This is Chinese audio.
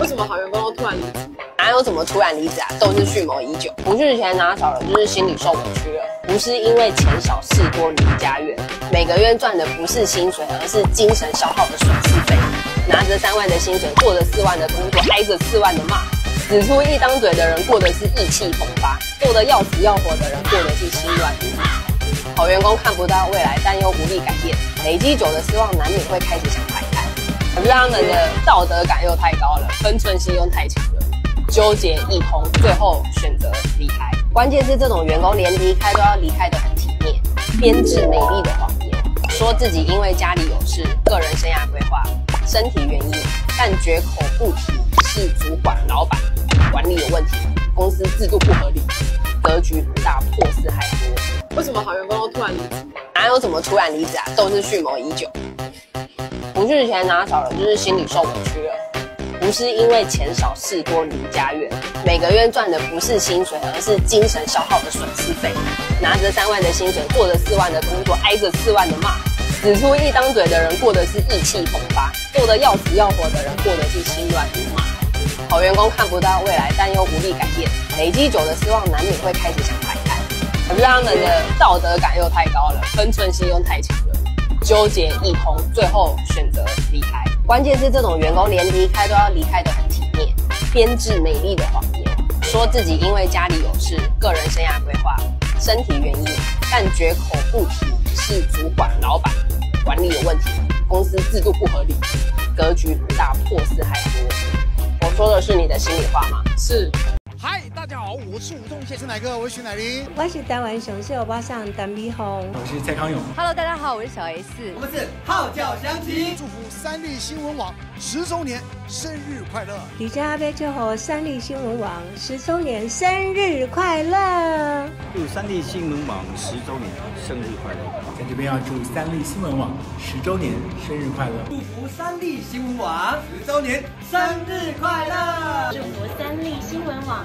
为什么好员工都突然离职？哪有怎么突然离职啊？都是蓄谋已久。不是钱拿少了，就是心里受委屈了。不是因为钱少事多离家远，每个月赚的不是薪水，而是精神消耗的损失费。拿着三万的薪水，过着四万的工作，挨着四万的骂，使出一张嘴的人过的是意气风发，做的要死要活的人过的是心乱如麻。好员工看不到未来，但又无力改变，累积久的失望难免会开始想可是他们的道德感又太高了，分寸心又太强了，纠结一通，最后选择离开。关键是这种员工连离开都要离开的很体面，编织美丽的谎言，说自己因为家里有事、个人生涯规划、身体原因，但绝口不提是主管、老板管理有问题，公司制度不合理，格局不大，破事还多。为什么好员工都突然离职？哪有什么突然离职啊？都是蓄谋已久。不是钱拿少了，就是心里受委屈了。不是因为钱少事多离家远，每个月赚的不是薪水，而是精神消耗的损失费。拿着三万的薪水，做着四万的工作，挨着四万的骂，使出一张嘴的人过的是意气风发，做的要死要活的人过的是心乱如麻。好员工看不到未来，但又无力改变，累积久的失望难免会开始想排开。可是他们的道德感又太高了，分寸心又太强，纠结一通，最后选择离开。关键是这种员工连离开都要离开的很体面，编织美丽的谎言，说自己因为家里有事、个人生涯规划、身体原因，但绝口不提是主管、老板管理有问题，公司制度不合理，格局不大，破事还多。我说的是你的心里话吗？是。嗨，大家好，我是吴宗宪，是哪个？我是徐乃麟，我是台湾熊秀包上单碧红，我是蔡康永。Hello，大家好，我是小 S，我们是号角响起，祝福三立新闻网十周年生日快乐！李家贝祝贺三立新闻网十周年生日快乐！祝三立新闻网十周年生日快乐！在这边要祝三立新闻网十周年生日快乐！祝福三立新闻网十周年生日快乐！祝福三立新闻网